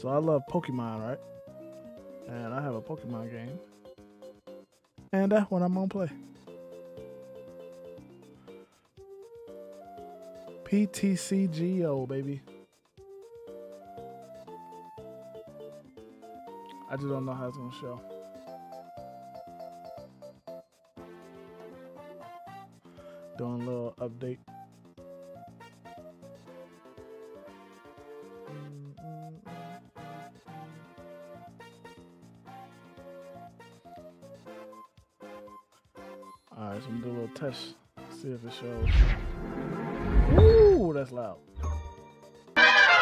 So I love Pokemon, right? And I have a Pokemon game. And that's what I'm gonna play. PTCGO, baby. I just don't know how it's gonna show. Doing a little update. Test, see if it shows. Ooh, that's loud. Let's.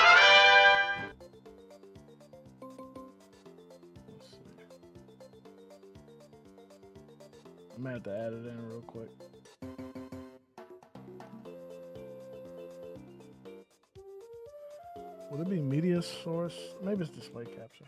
I'm gonna have to add it in real quick. Would it be media source? Maybe it's display capture.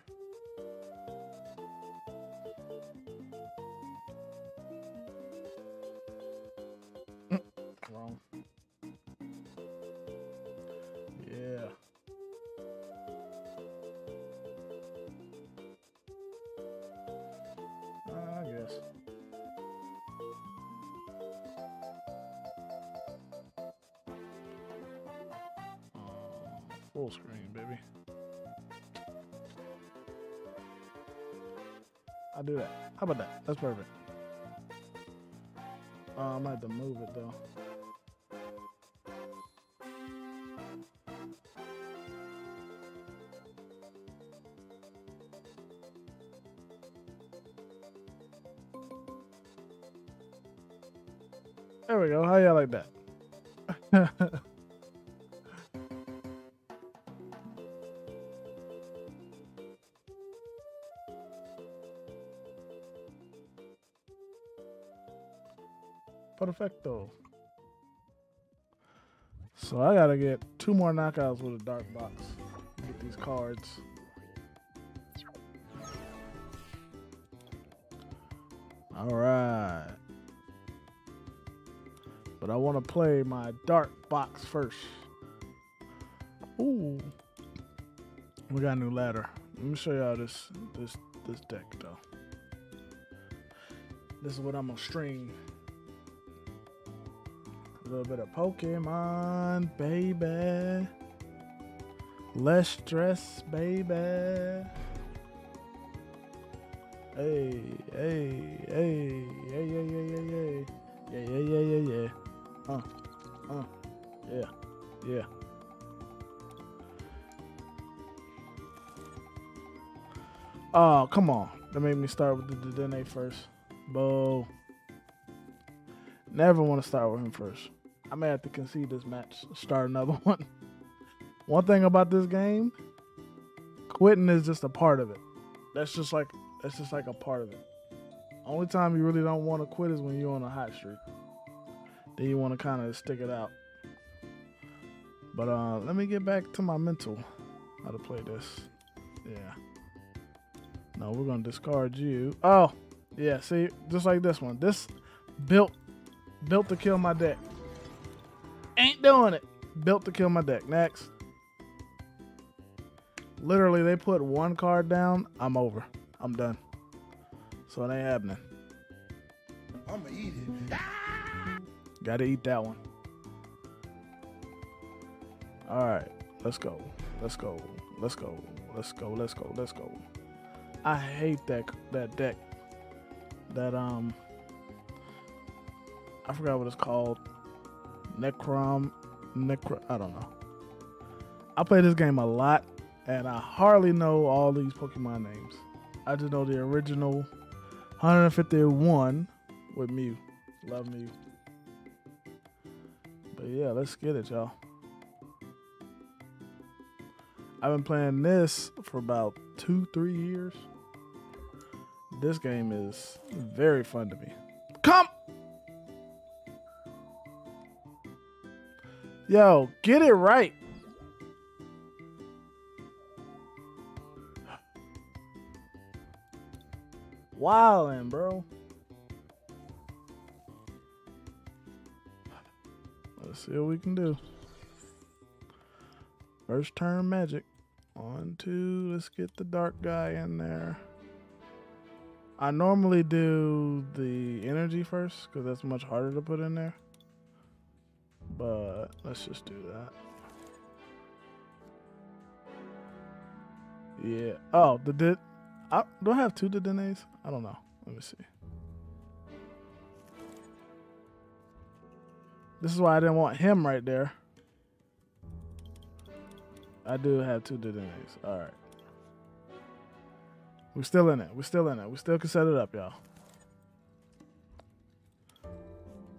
How about that? That's perfect. Uh, I might have to move it though. There we go. How y'all like that? Perfecto. So I gotta get two more knockouts with a dark box. Get these cards. All right. But I want to play my dark box first. Ooh. We got a new ladder. Let me show y'all this this this deck though. This is what I'm gonna stream. A little bit of Pokemon, baby. Less stress, baby. Hey, hey, hey, yeah, yeah, yeah, yeah, yeah. Yeah, yeah, yeah, yeah, yeah. Uh, uh, yeah, yeah. Oh, come on. That made me start with the Dene first. Bo. Never want to start with him first. I may have to concede this match. Start another one. one thing about this game, quitting is just a part of it. That's just like that's just like a part of it. Only time you really don't want to quit is when you're on a hot streak. Then you want to kind of stick it out. But uh, let me get back to my mental. How to play this? Yeah. No, we're gonna discard you. Oh, yeah. See, just like this one. This built built to kill my deck. Ain't doing it. Built to kill my deck. Next. Literally, they put one card down. I'm over. I'm done. So it ain't happening. I'ma eat it. Gotta eat that one. All right, let's go. Let's go. Let's go. Let's go. Let's go. Let's go. I hate that that deck. That um, I forgot what it's called. Necrom, Necro. I don't know. I play this game a lot, and I hardly know all these Pokemon names. I just know the original 151 with Mew. Love Mew. But yeah, let's get it, y'all. I've been playing this for about two, three years. This game is very fun to me. Yo, get it right. Wildin', bro. Let's see what we can do. First turn magic. One, two. Let's get the dark guy in there. I normally do the energy first because that's much harder to put in there. But let's just do that. Yeah. Oh, the did. I, do I have two Dedennes? I don't know. Let me see. This is why I didn't want him right there. I do have two Dedennes. All right. We're still in it. We're still in it. We still can set it up, y'all.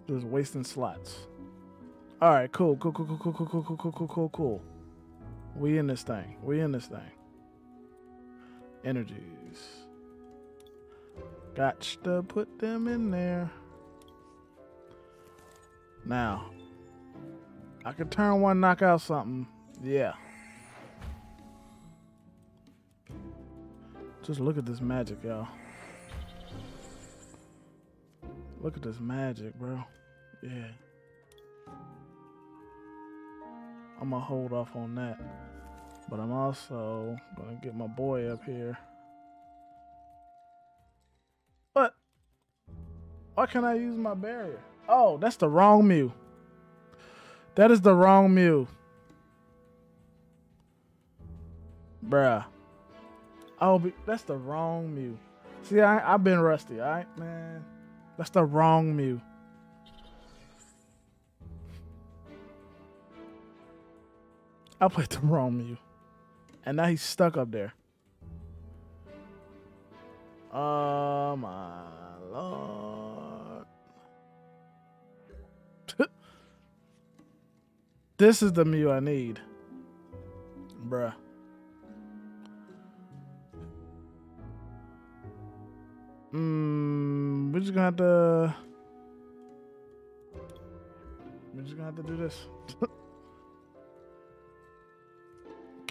Just wasting slots. All right, cool, cool, cool, cool, cool, cool, cool, cool, cool, cool, cool, cool. We in this thing. We in this thing. Energies. Got to put them in there. Now, I could turn one, knock out something. Yeah. Just look at this magic, y'all. Look at this magic, bro. Yeah. I'm gonna hold off on that. But I'm also gonna get my boy up here. What? Why can't I use my barrier? Oh, that's the wrong Mew. That is the wrong Mew. Bruh. Oh, that's the wrong Mew. See, I, I've been rusty, all right, man. That's the wrong Mew. I played the wrong Mew. And now he's stuck up there. Oh my lord. this is the Mew I need. Bruh. Mm, we're just gonna have to. We're just gonna have to do this.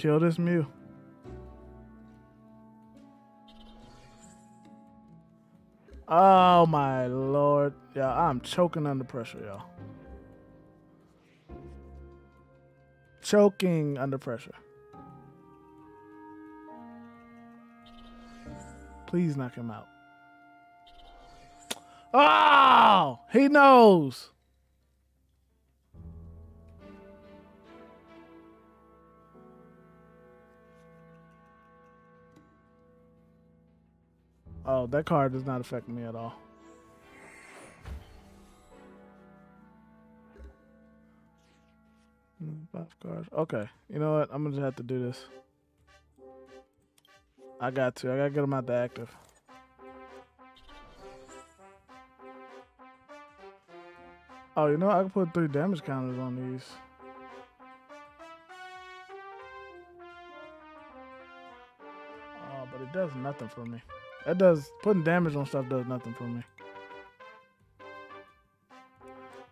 Kill this Mew. Oh my lord. Yeah, I'm choking under pressure, y'all. Choking under pressure. Please knock him out. Oh, he knows. Oh, that card does not affect me at all. Mm, Five cards. Okay. You know what? I'm gonna have to do this. I got to. I gotta get them out the active. Oh, you know, I can put three damage counters on these. Oh, but it does nothing for me. That does putting damage on stuff does nothing for me.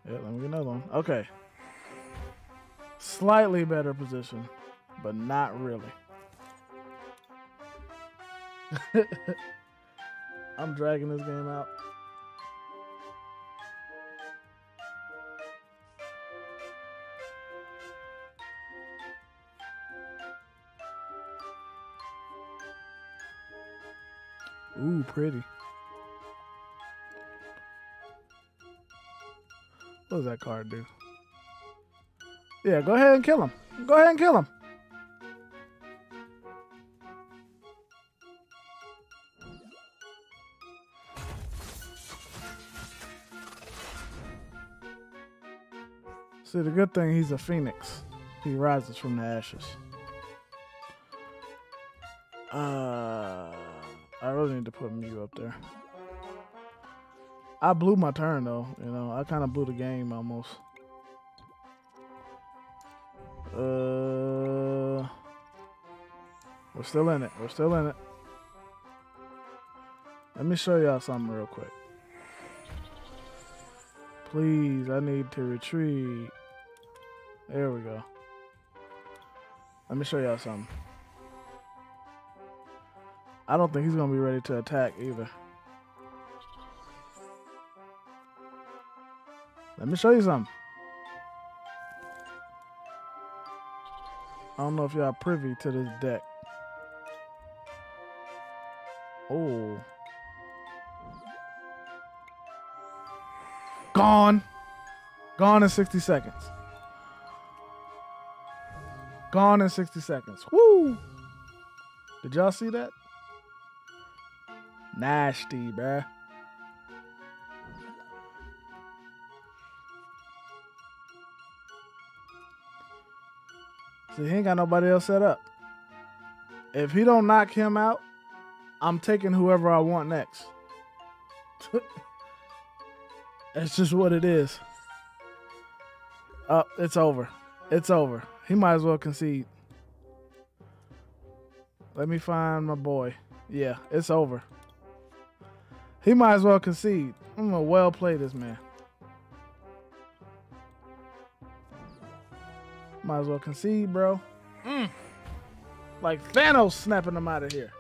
Yeah, let me get another one. Okay. Slightly better position, but not really. I'm dragging this game out. Ooh, pretty. What does that card do? Yeah, go ahead and kill him. Go ahead and kill him. See, the good thing, he's a phoenix. He rises from the ashes. Uh, I really need to put Mew up there. I blew my turn, though. You know, I kind of blew the game almost. Uh, we're still in it. We're still in it. Let me show y'all something real quick. Please, I need to retreat. There we go. Let me show y'all something. I don't think he's gonna be ready to attack either. Let me show you something. I don't know if y'all privy to this deck. Oh. Gone. Gone in 60 seconds. Gone in 60 seconds. Woo! Did y'all see that? Nasty, bruh. See, he ain't got nobody else set up. If he don't knock him out, I'm taking whoever I want next. That's just what it is. Up, it's over. It's over. He might as well concede. Let me find my boy. Yeah, it's over. He might as well concede. I'm gonna well play this man. Might as well concede, bro. Mm. Like Thanos snapping him out of here.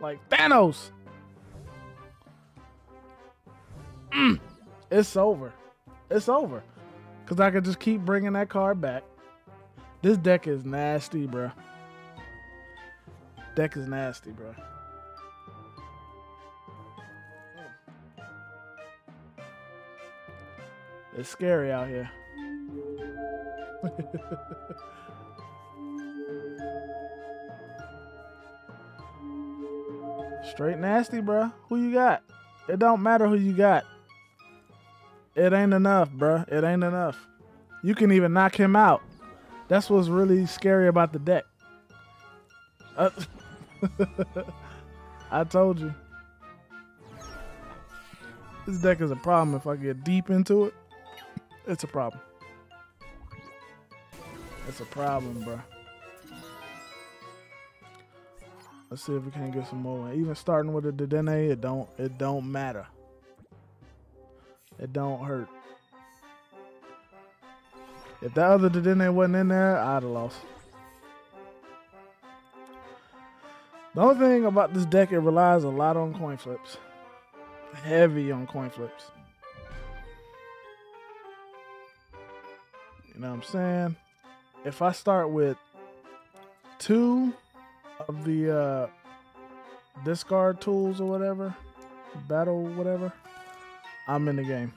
Like Thanos. Mm. It's over. It's over. Because I could just keep bringing that card back. This deck is nasty, bro. Deck is nasty, bro. It's scary out here. Straight nasty, bro. Who you got? It don't matter who you got. It ain't enough, bro. It ain't enough. You can even knock him out. That's what's really scary about the deck. Uh, I told you. This deck is a problem if I get deep into it. It's a problem. It's a problem, bro. Let's see if we can get some more. Even starting with a Dedenne, it don't it don't matter. It don't hurt. If that other Dedenne wasn't in there, I'd have lost. The only thing about this deck, it relies a lot on coin flips. Heavy on coin flips. You know what I'm saying? If I start with two of the uh, discard tools or whatever, battle whatever, I'm in the game.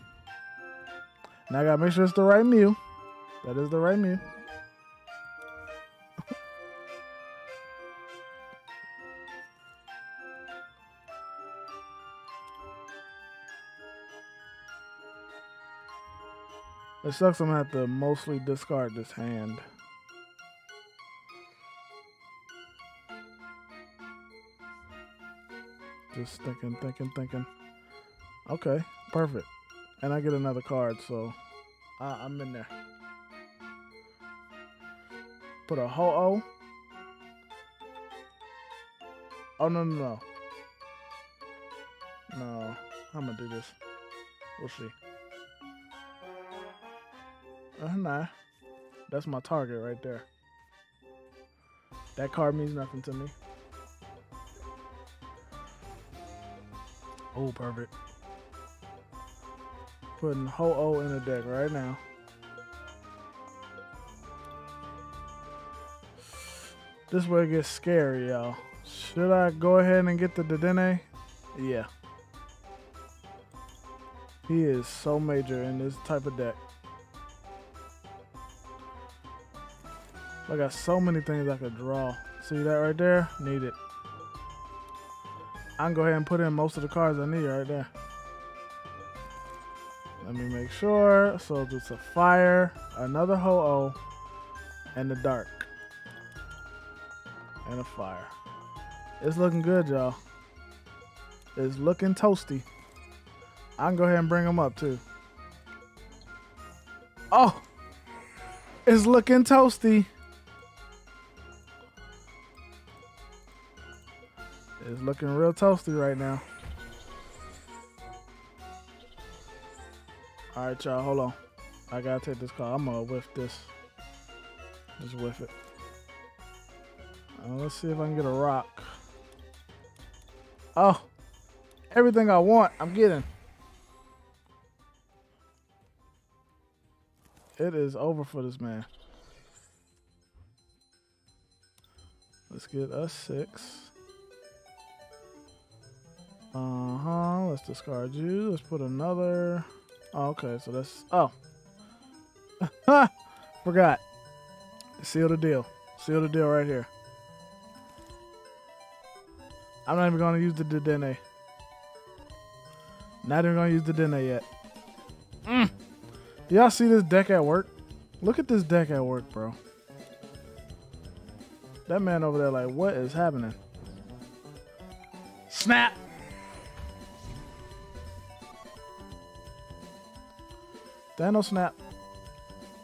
Now I gotta make sure it's the right Mew. That is the right Mew. It sucks I'm gonna have to mostly discard this hand. Just thinking, thinking, thinking. Okay, perfect. And I get another card, so I'm in there. Put a ho-oh. Oh, no, no, no. No, I'm gonna do this. We'll see. Uh, nah. That's my target right there. That card means nothing to me. Oh, perfect. Putting Ho-Oh in the deck right now. This way it gets scary, y'all. Should I go ahead and get the Dedenne? Yeah. He is so major in this type of deck. I got so many things I could draw. See that right there? Need it. I can go ahead and put in most of the cards I need right there. Let me make sure. So it's a fire, another ho-oh, and the dark. And a fire. It's looking good, y'all. It's looking toasty. I can go ahead and bring them up too. Oh! It's looking toasty. Looking real toasty right now. All right, y'all, hold on. I gotta take this call. I'm gonna whiff this. Just whiff it. Uh, let's see if I can get a rock. Oh, everything I want, I'm getting. It is over for this man. Let's get a six. Uh huh. Let's discard you. Let's put another. Oh, okay, so that's. Oh. Forgot. Seal the deal. Seal the deal right here. I'm not even going to use the Dedenne. Not even going to use the Dedenne yet. Mm. Y'all see this deck at work? Look at this deck at work, bro. That man over there, like, what is happening? Snap! Thanos snap.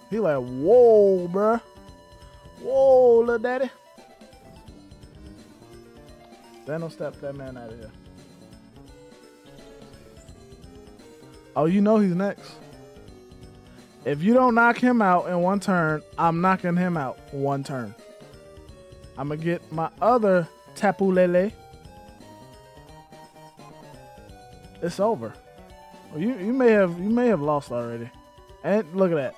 He like, whoa, bruh. Whoa, little daddy. Thanos step that man out of here. Oh, you know he's next. If you don't knock him out in one turn, I'm knocking him out one turn. I'm gonna get my other Tapu Lele. It's over. You you may have you may have lost already. And look at that.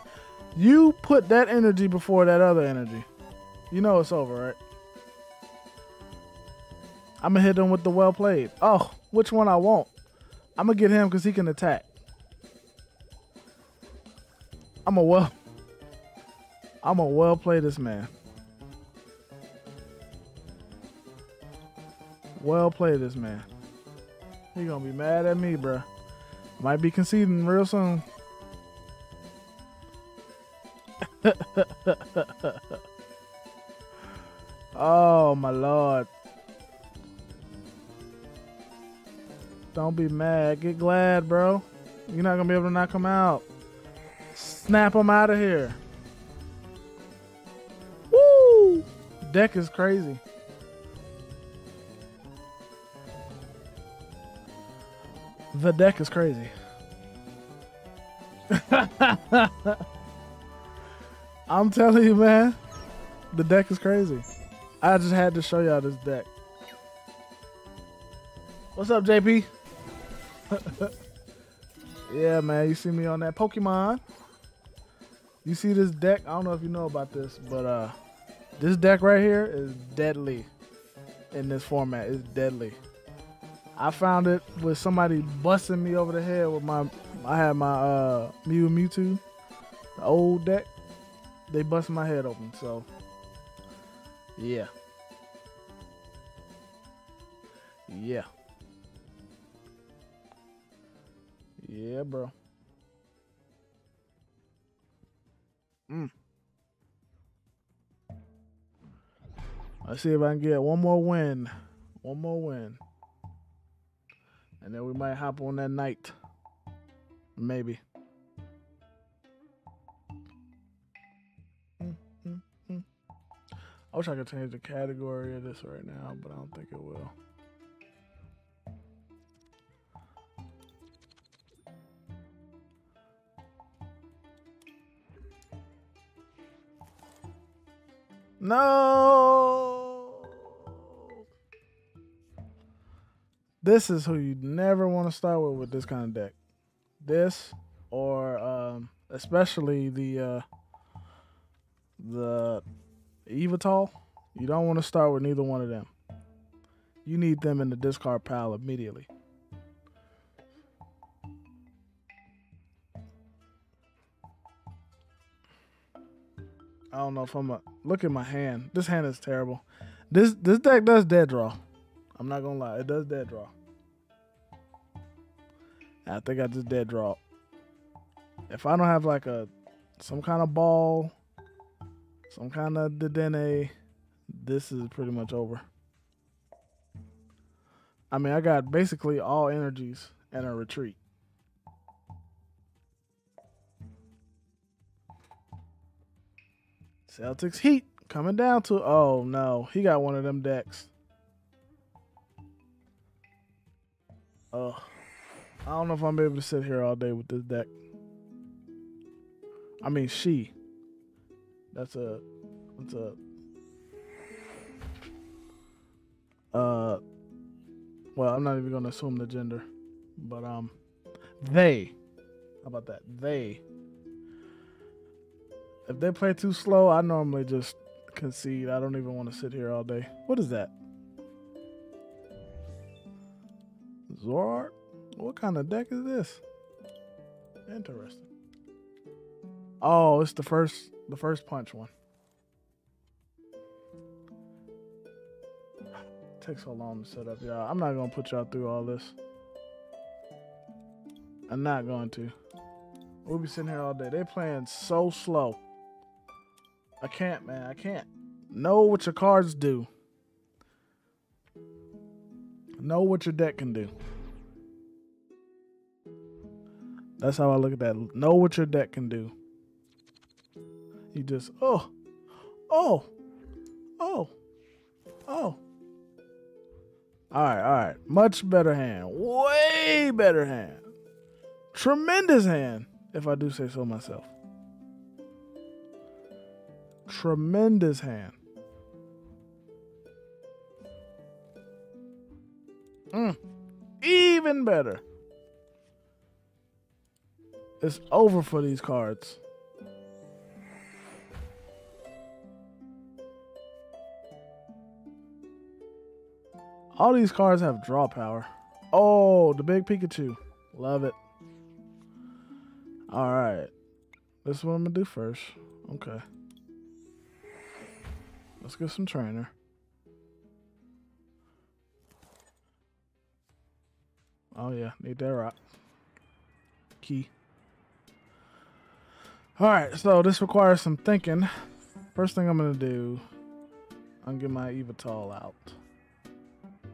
You put that energy before that other energy. You know it's over, right? I'm gonna hit him with the well played. Oh, which one I want? I'm gonna get him because he can attack. I'm a well. I'm a well play this man. Well play this man. He gonna be mad at me, bruh. Might be conceding real soon. oh my lord. Don't be mad. Get glad, bro. You're not gonna be able to knock him out. Snap him out of here. Woo! Deck is crazy. The deck is crazy. I'm telling you, man. The deck is crazy. I just had to show y'all this deck. What's up, JP? yeah, man. You see me on that Pokemon. You see this deck? I don't know if you know about this, but uh, this deck right here is deadly in this format. It's deadly. I found it with somebody busting me over the head with my. I had my uh, Mew Mewtwo, the old deck. They busted my head open. So, yeah, yeah, yeah, bro. Mm. Let's see if I can get one more win. One more win. And then we might hop on that night. Maybe. I wish I could change the category of this right now, but I don't think it will. No. This is who you never want to start with with this kind of deck. This or um, especially the uh, the Yveltal. You don't want to start with neither one of them. You need them in the discard pile immediately. I don't know if I'm a look at my hand. This hand is terrible. This this deck does dead draw. I'm not gonna lie, it does dead draw. I think I just dead draw. If I don't have like a some kind of ball, some kind of Dedenne, this is pretty much over. I mean, I got basically all energies and a retreat. Celtics Heat coming down to. Oh no, he got one of them decks. Oh, I don't know if I'm able to sit here all day with this deck. I mean, she. That's a. That's a. Uh. Well, I'm not even gonna assume the gender, but um, they. How about that? They if they play too slow, I normally just concede. I don't even want to sit here all day. What is that? Zord? What kind of deck is this? Interesting. Oh, it's the first the first punch one. takes so long to set up, y'all. I'm not gonna put y'all through all this. I'm not going to. We'll be sitting here all day. They're playing so slow. I can't, man. I can't. Know what your cards do. Know what your deck can do. That's how I look at that. Know what your deck can do. You just, oh, oh, oh, oh. All right, all right. Much better hand. Way better hand. Tremendous hand, if I do say so myself. Tremendous hand. Mm. Even better. It's over for these cards. All these cards have draw power. Oh, the big Pikachu. Love it. All right. This is what I'm going to do first. Okay. Let's get some trainer. Oh, yeah. Need that rock. Key. All right. So this requires some thinking. First thing I'm going to do, I'm going to get my Yveltal out.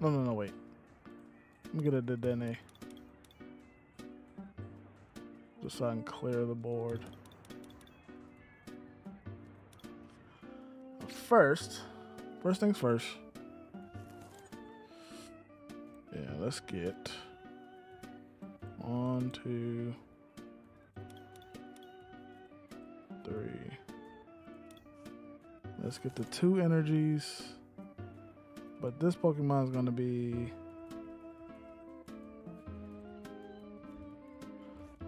No, no, no, wait. I'm gonna do Dedenne. Just so I can clear the board. First, first things first. Yeah, let's get one, two, three. Let's get the two energies. But this Pokemon is going to be...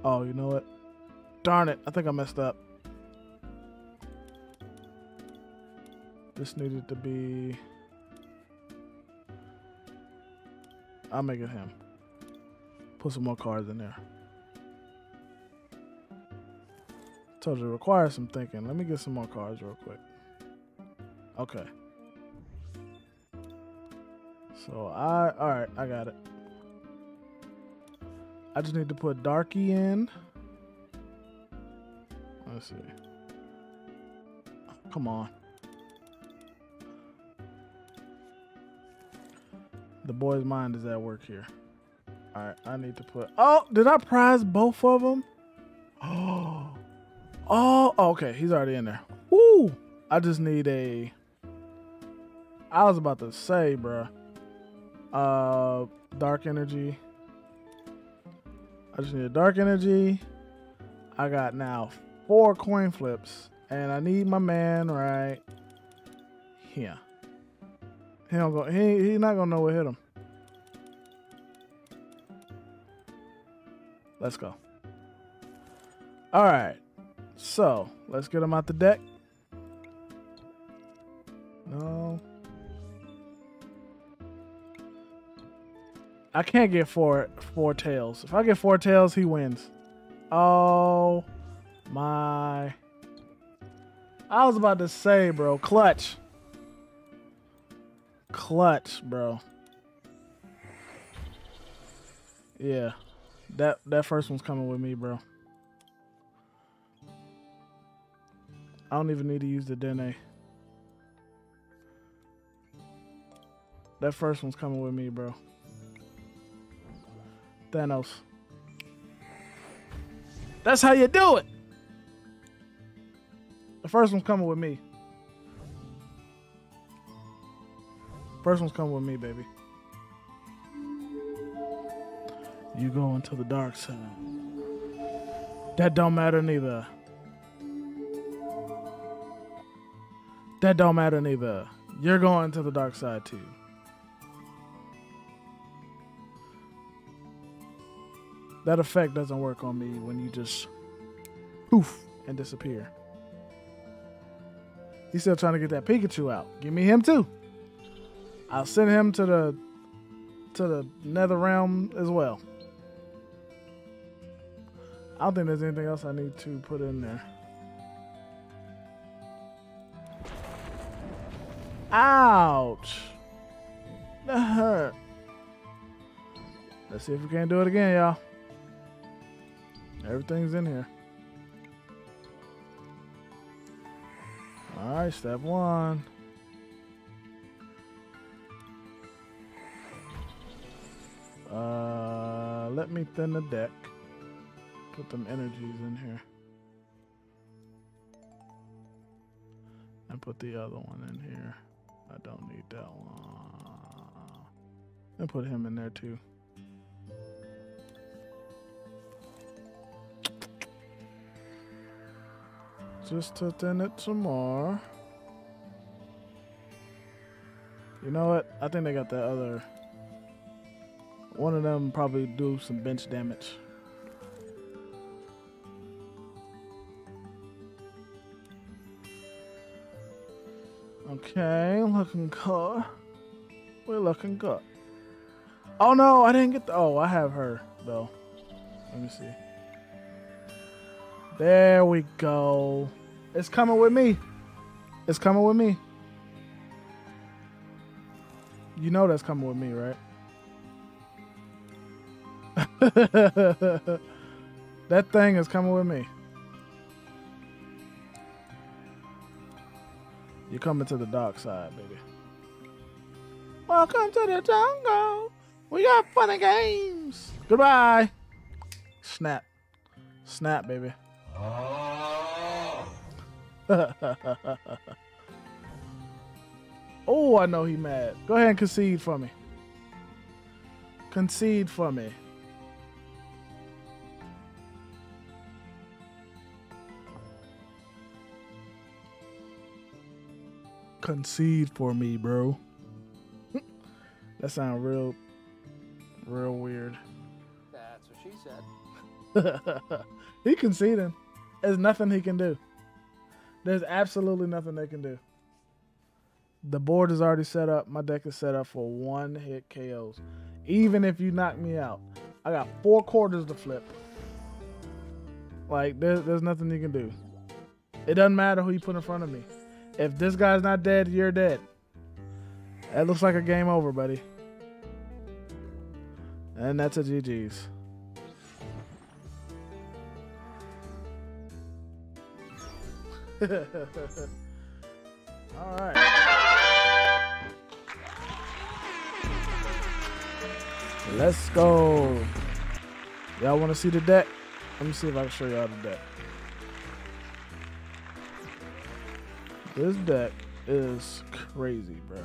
Oh, you know what? Darn it. I think I messed up. This needed to be... I'll make it him. Put some more cards in there. Told you it requires some thinking. Let me get some more cards real quick. Okay. So I, all right, I got it. I just need to put Darky in. Let's see. Come on. The boy's mind is at work here. All right, I need to put. Oh, did I prize both of them? Oh, oh, okay. He's already in there. Woo! I just need a. I was about to say, bruh. Uh, dark energy. I just need a dark energy. I got now four coin flips, and I need my man right here. He don't go. He he not gonna know what hit him. Let's go. All right. So let's get him out the deck. No. I can't get four four tails. If I get four tails, he wins. Oh my. I was about to say, bro, clutch. Clutch, bro. Yeah. That that first one's coming with me, bro. I don't even need to use the Dene. That first one's coming with me, bro. Thanos. That's how you do it. The first one's coming with me. First one's coming with me, baby. You go into the dark side. That don't matter neither. That don't matter neither. You're going to the dark side too. That effect doesn't work on me when you just poof and disappear. He's still trying to get that Pikachu out. Give me him too. I'll send him to the to the nether realm as well. I don't think there's anything else I need to put in there. Ouch. That hurt. Let's see if we can't do it again, y'all. Everything's in here. All right, step one. Uh, let me thin the deck. Put them energies in here. And put the other one in here. I don't need that one. And put him in there too. Just thin it some more. You know what? I think they got that other. One of them probably do some bench damage. Okay, looking good. We're looking good. Oh no, I didn't get the. Oh, I have her though. Let me see. There we go. It's coming with me. It's coming with me. You know that's coming with me, right? that thing is coming with me. You're coming to the dark side, baby. Welcome to the jungle. We got funny games. Goodbye. Snap. Snap, baby. oh, Oh, I know he mad. Go ahead and concede for me. Concede for me. Concede for me, bro. that sounds real, real weird. That's what she said. he conceding. There's nothing he can do. There's absolutely nothing they can do. The board is already set up. My deck is set up for one hit KOs. Even if you knock me out, I got four quarters to flip. Like there's there's nothing you can do. It doesn't matter who you put in front of me. If this guy's not dead, you're dead. That looks like a game over, buddy. And that's a GG's. All right. Let's go. Y'all want to see the deck? Let me see if I can show y'all the deck. This deck is crazy, bro.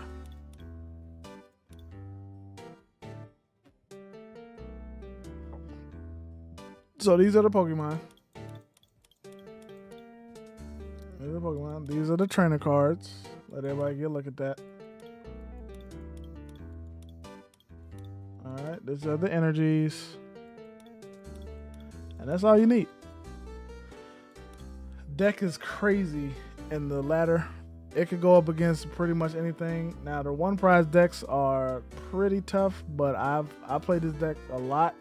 So these are the Pokemon. These are the Pokemon. These are the trainer cards. Let everybody get a look at that. Alright, these are the energies. And that's all you need. Deck is crazy in the ladder. It could go up against pretty much anything. Now the one prize decks are pretty tough, but I've I played this deck a lot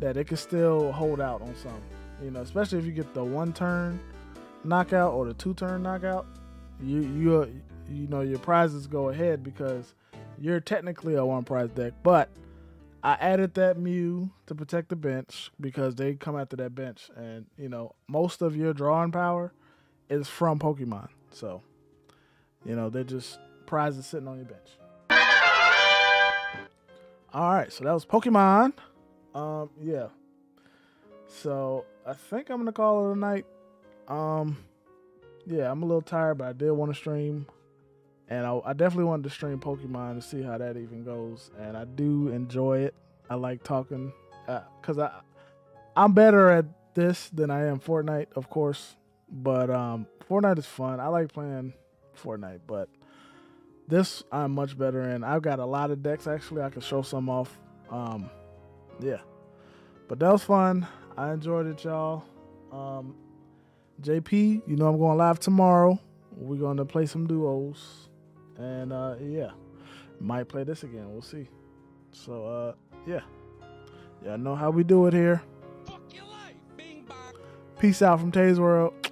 that it can still hold out on some. You know, especially if you get the one turn knockout or the two turn knockout, you you you know your prizes go ahead because you're technically a one prize deck. But I added that Mew to protect the bench because they come after that bench, and you know most of your drawing power is from Pokemon. So, you know they're just prizes sitting on your bench. All right, so that was Pokemon. Um, yeah. So I think I'm gonna call it a night. Um, yeah, I'm a little tired, but I did want to stream, and I, I definitely wanted to stream Pokemon to see how that even goes. And I do enjoy it. I like talking, uh, cause I I'm better at this than I am Fortnite, of course. But um, Fortnite is fun. I like playing Fortnite, but this I'm much better in. I've got a lot of decks actually. I can show some off. Um, yeah, but that was fun. I enjoyed it, y'all. Um, JP, you know I'm going live tomorrow we're gonna play some duos, and uh, yeah, might play this again. We'll see. So uh, yeah, yeah, know how we do it here. Peace out from Taes World.